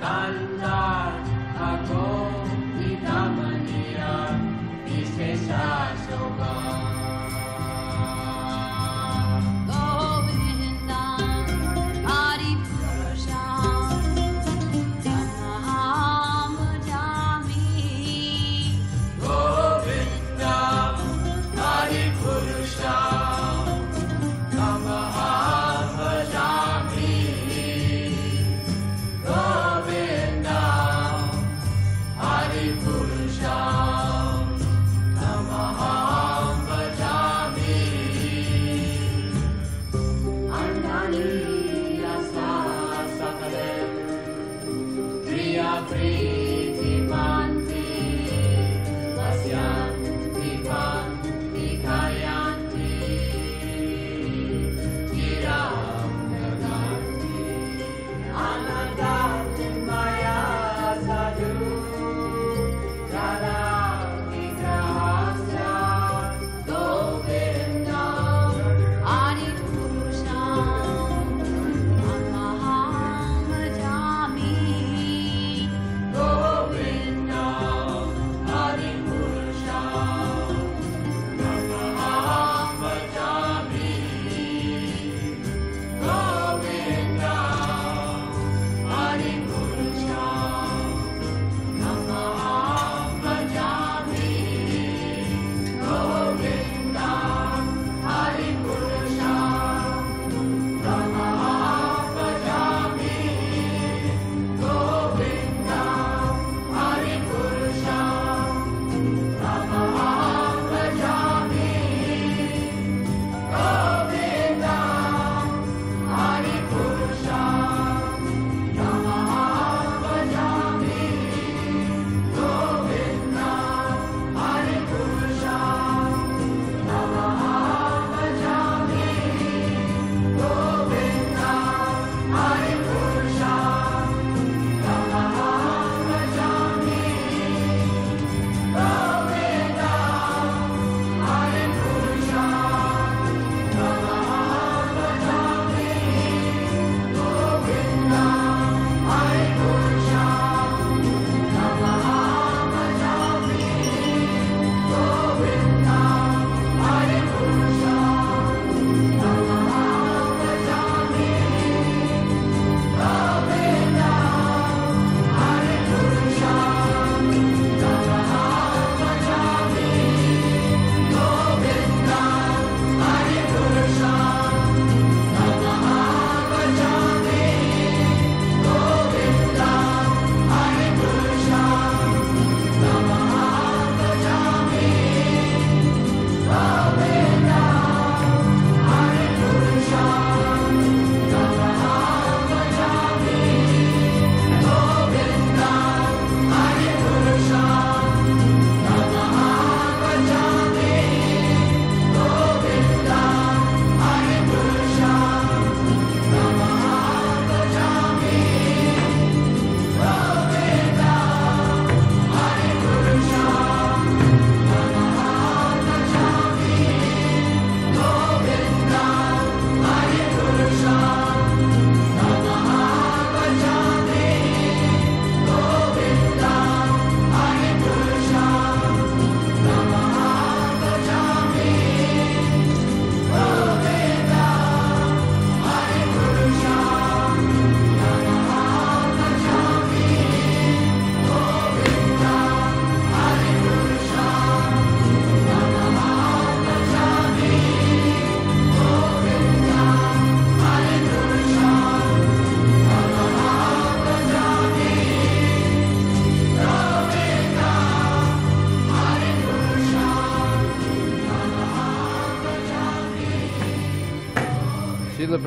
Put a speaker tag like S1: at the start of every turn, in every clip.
S1: cantar a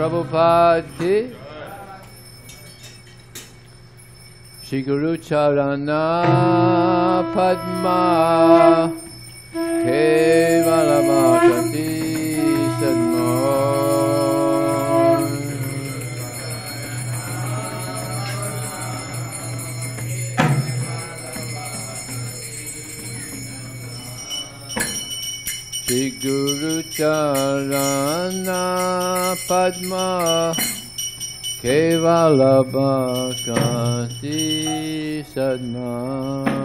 S1: Prabhupada ki Shri Guru Charana Padma Kevala Guru Charana Padma Kevala Bhakti Sadma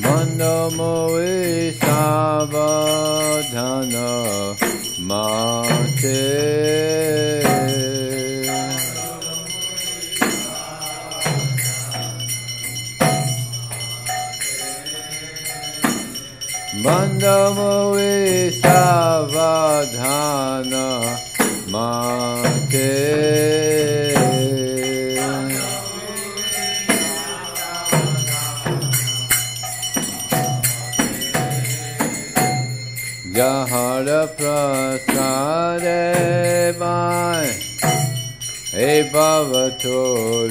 S1: Mandamoe Savadhana Mate Mandamoe Savadhana Mate Jahara Prasade Mai He Bhavatoriya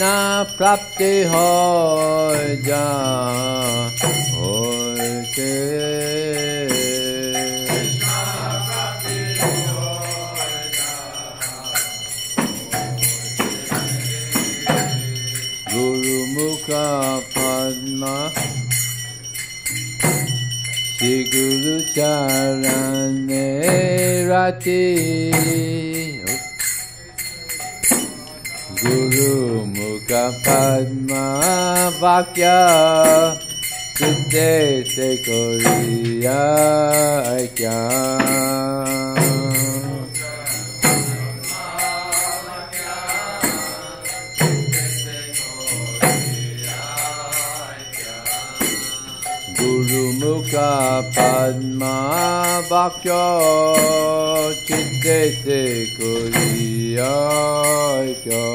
S1: Krishna Prapti Hoya Hoite Guru Mukha Padma Shri Guru Charane Rati Guru Mukha Padma Vakya Siddhe Mukha Padma Vakya Chitte Se Koriya Aikya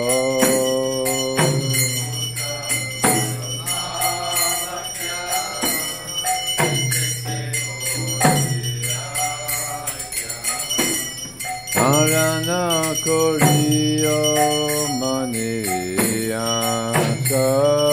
S1: Arana Koriya Mani Asa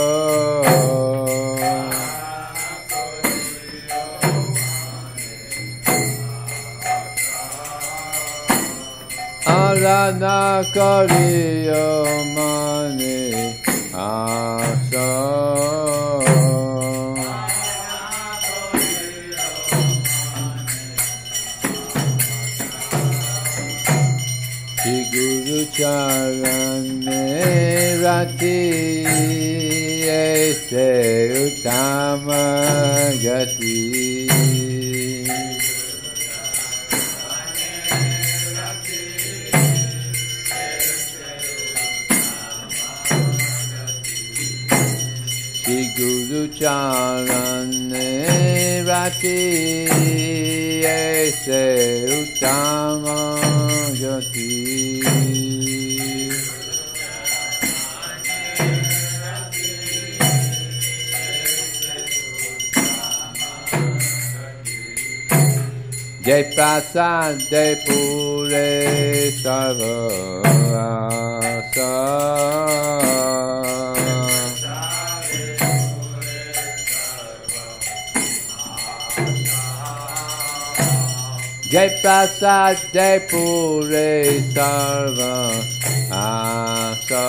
S1: Mani Asa Shri Guru Charane Rati Aise Uttama Gati Charane Rati Aise Uttama Jati Jai Prasad Jai Pure Jai Prasad Jai Pure Sarva Asa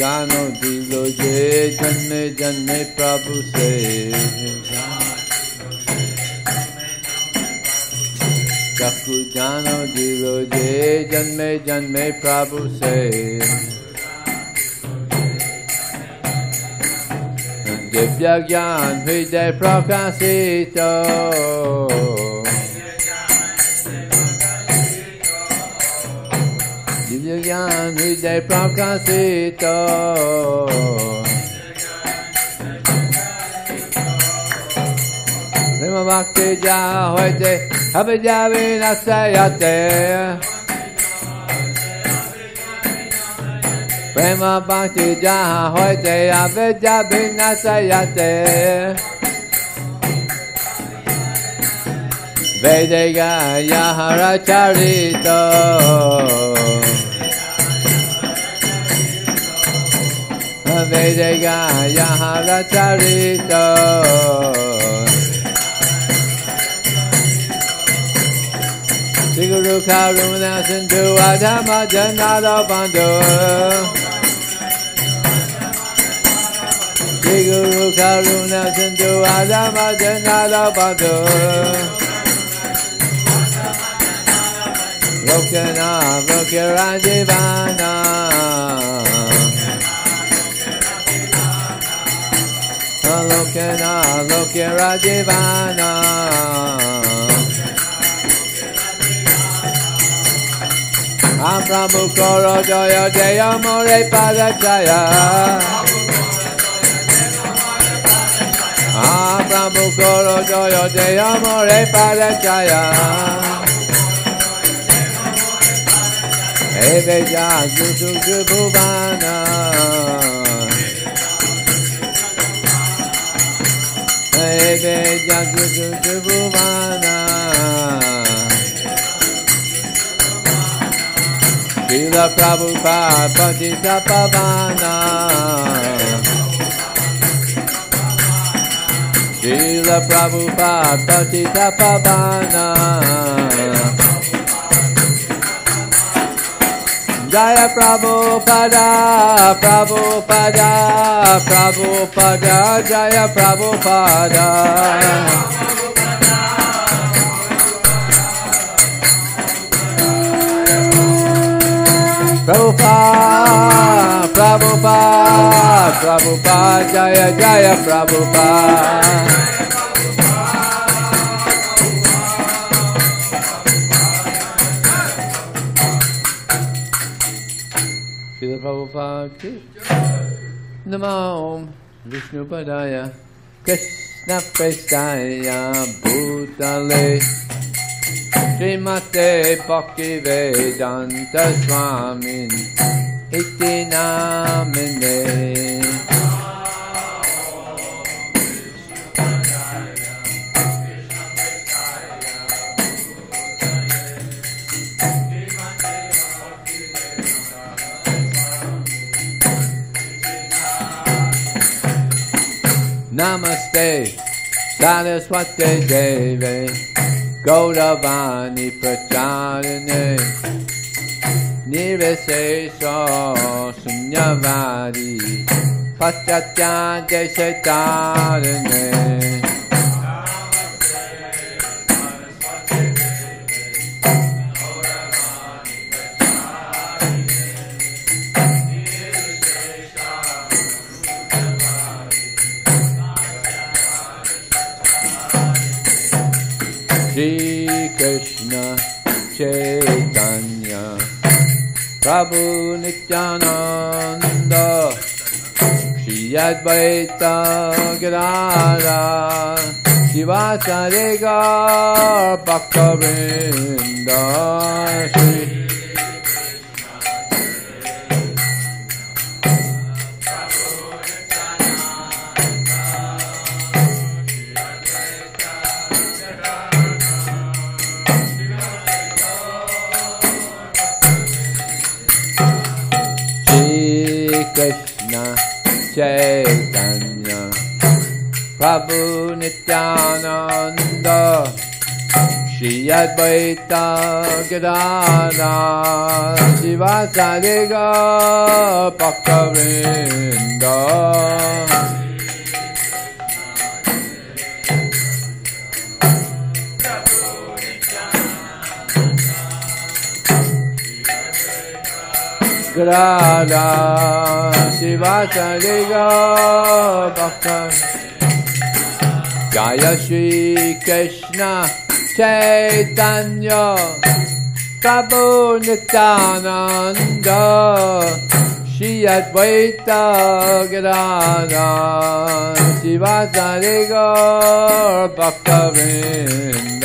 S1: जानो दिलो जे जन्मे जन्मे प्रभु से। चकु जानो दिलो जे जन्मे जन्मे प्रभु से। दिव्य ज्ञान हृदय प्रकाशित दिव्य ज्ञान हृदय प्रकाशित प्रेम भक्ति जा होते अब जावे न सयते प्रेम भक्ति जहाँ होते अब जावे न सयते वेदिका यहाँ चरित वेदिका यहाँ चरित Sri Guru Karuna Sindhu Adhama Janada Bandhu Guru Karuna Sindhu Adhama Janada Bandhu Lokana Lokira Divana Lokana Lokira Divana I'm Prabhu Koro Jaya Jaya More Jaya I'm Prabhu Koro Jaya More Pada Jaya Eve Jagu Sukhu Bhuvana Eve Jagu Bhuvana Srila Prabhupada Srila Prabhupada Patita Pavana. Jaya Prabhupada Prabhupada Prabhupada Jaya Prabhupada Prabhupada, Prabhupada, Prabhupada, Jaya Jaya Prabhupada. Srila Prabhupada ki Namo Vishnu Padaya Krishna Prestaya Bhutale Srimate Bhakti Vedanta Swamin Iti Namine. Namaste Saraswati Devi Gauravani Pracharine. Nirvisesha Sunyavadi Paschatya Deshatarine Shri Prabhu Nityanand Shri Advaita गिरारा बैताग्रारा शिवाचरेगा Shri Prabhu Nityananda Shri Advaita Gadana Sivasadiga Bhaktavinda Grada Sivasadiga गाय श्रीकृष्ण चैतन्य प्रभु नित्यानन्द श्री तव नन्दैतग्रा गिवा गौर भक्तवृन्द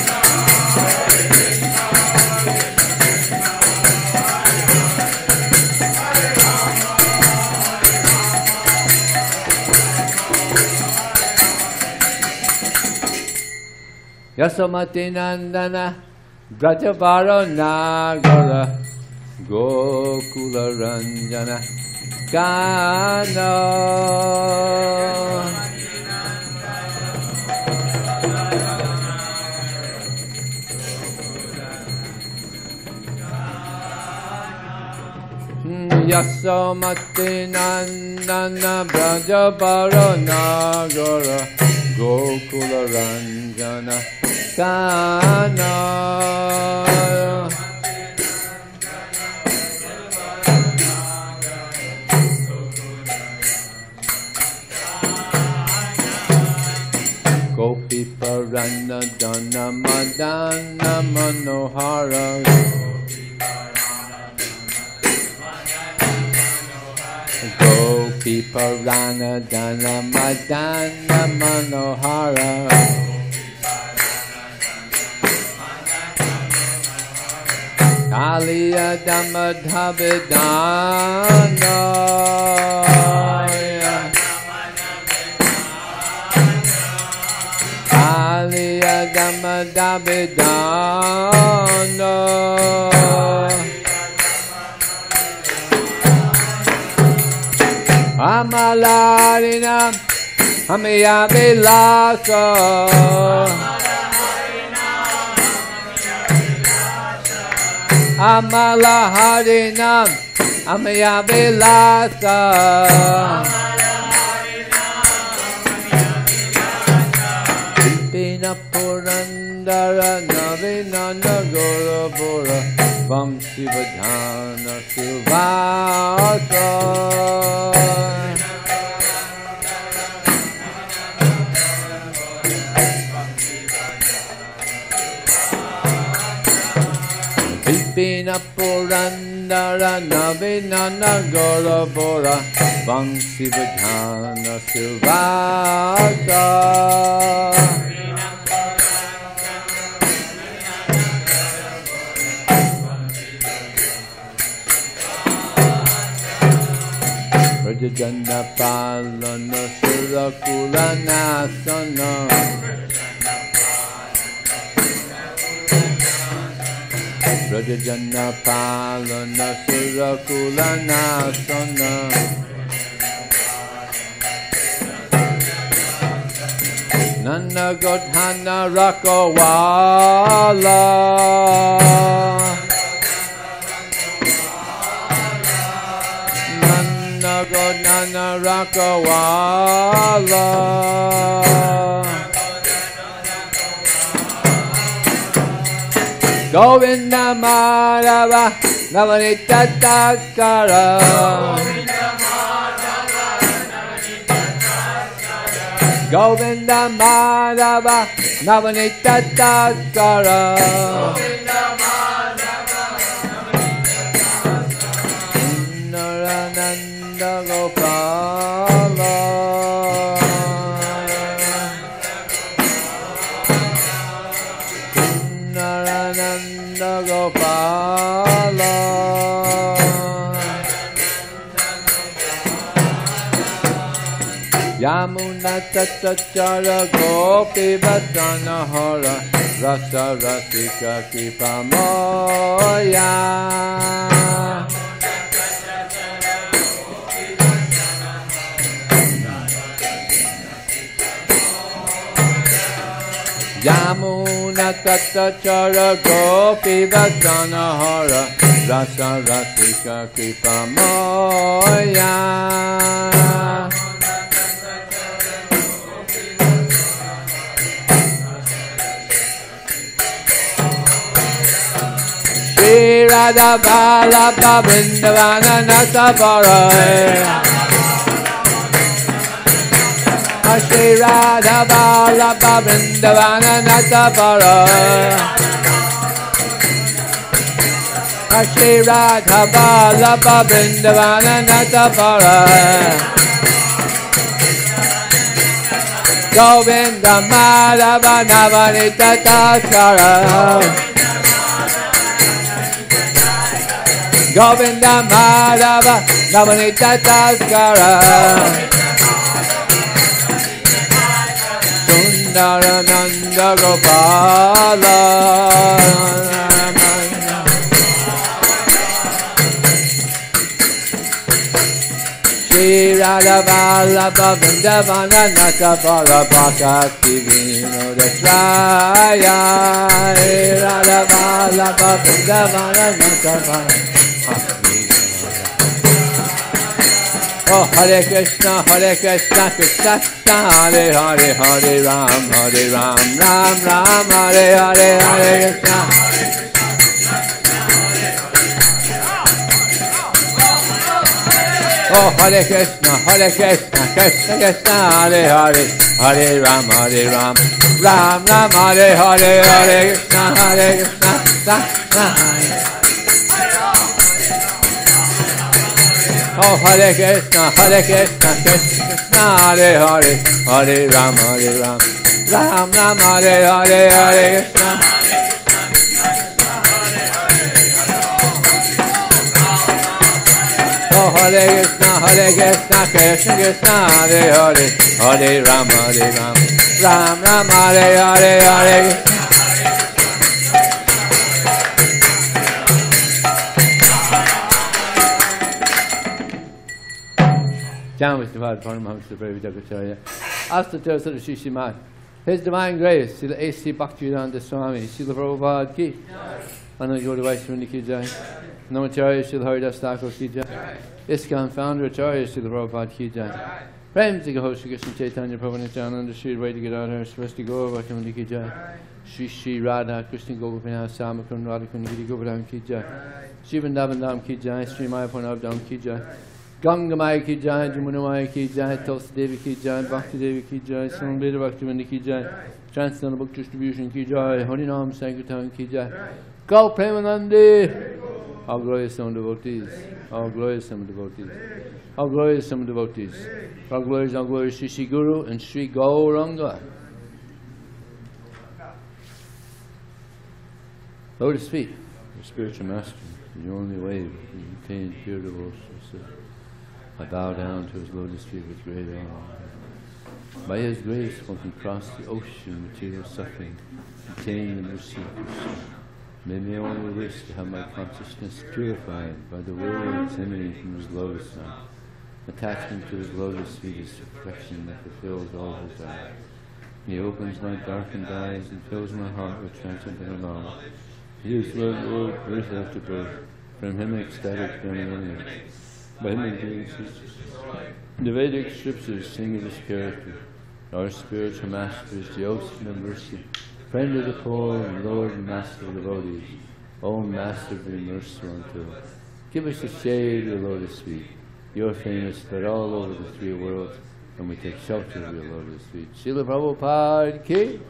S1: Yasomati Nandana Brajavaro Nagara Gokula Ranjana Gana. Hmm, Yasomati Nandana Brajavaro Nagara Ranjana Kana. Gopi Parana Dana Madana Manohara. Gopi Parana Dana Madana Manohara Kaliya Damadhavidana Kaliya Damadhavidana Amalarina Amaya Vilasa Amala Harinam Amaya Vilasa Pina Purandara Navinanda Gora Bora Vamsi Vadhana Sivasa Pina Purandara Navinanda Gora Bora Vamsi Vadhana Sivasa Rajajana Palana Surakula Nasana Rajajana Palana Surakula Nasana Nana Godhana Rakawala Godhana Rakawala Govinda Madhava Navanita Tattara Govinda Madhava Navanita Tattara Narananda Tattachara Gopi Vatana Hara Rasa Rasika Kripa Moya Yamuna Tattachara Gopi Vatana Hara Rasa Rasika Kripa Moya Shri Radha Vallabha Vrindavana Nasabara Shri Radha Vallabha Vrindavana Nasabara Shri Radha Vallabha Vrindavana Nasabara Govinda Madhava Navanita Taskara. Govinda Madhava Navanita Taskara Sundara Nanda Gopala Shri Radha Vallabha Vrindavana Nata Parabhakti Vinoda Shraya Shri Radha Vallabha Vrindavana Nata Oh Hare Krishna Hare Krishna Krishna Krishna Hare Hare Hare Ram Hare Ram Ram Ram Hare Hare Hare Krishna Oh, Hare Krishna, Hare Krishna, Krishna Krishna, Hare Hare, Hare Ram, Hare Ram, Ram Ram, Hare Hare, Hare Krishna, Hare Krishna, Krishna Hare. Oh, Hare Krishna, Hare Krishna, Krishna Krishna, Hare Hare, Hare Ram, Hare Ram, Ram Ram, Hare Hare, Hare Krishna. Oh, Hare Krishna, Hare Krishna, Krishna Krishna, Hare Hare, Hare Ram, Hare Ram, Ram Ram, Hare Hare, Hare John was divided upon amongst the brave Jagatacharya. Asta Joseph Shishimat. His Divine Grace, Srila A.C. Bhaktivedanta Swami, Srila Prabhupada ki. Anand Gauri Vaishnavani ki jai. Namacharya Srila Haridas Thakur Ki Jai. ISKCON founder Acharya Srila Prabhupada Ki Jai. Prem Tika Hoshi Krishna Chaitanya Prabhupada Sri Advaita Gadadhar Saraswati Gaura Bhaktamani Ki Jai. Shri Shri Radha Krishna Gopinath Samakun Radhakund Giri Govardhan Ki Jai. Shri Vrindavan Dham Ki Jai. Shri Maya Purnav Dham Ki Jai. Ganga Maya Ki Jai. Jamuna Maya Ki Jai. Tulsi Devi Ki Jai. Bhakti Devi Ki Jai. Samveda Bhaktivinoda Ki Jai. Transcendental Book Distribution Ki Jai. Harinam Sankirtan Ki Jai. Gau Premanandi. How glorious some devotees How glorious some devotees How glorious some devotees How glorious, how glorious Sri Sri Guru and Sri Gauranga Lotus feet, the spiritual master, the only way to attain pure devotion. So I uh, bow down to his lotus feet with great awe. By his grace, one can cross the ocean of material suffering, attain the mercy of Krishna. May my only wish to have my consciousness purified by the words emanating from his lotus sun. Attachment to his lotus feet is perfection that fulfills all desire. He opens my darkened eyes and fills my heart with transcendental knowledge. He is Lord, Lord, birth after birth, from him ecstatic burning by him The Vedic scriptures sing of his character. Our spiritual master is the ocean of mercy, friend of the poor and Lord and master of devotees. O Master, be merciful unto us. Give us the shade of your lotus feet. You're famous spread all over the three worlds, and we take shelter of your lotus feet. Srila Prabhupada ki.